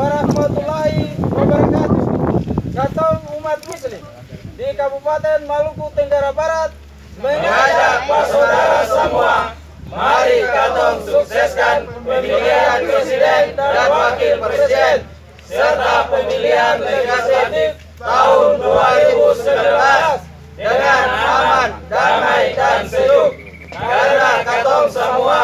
warahmatullahi wabarakatuh. Katong umat muslim di Kabupaten Maluku Tenggara Barat mengajak saudara semua Mari katong sukseskan pemilihan presiden dan wakil presiden serta pemilihan legislatif tahun 2019 dengan aman, damai, dan sejuk. Karena katong semua.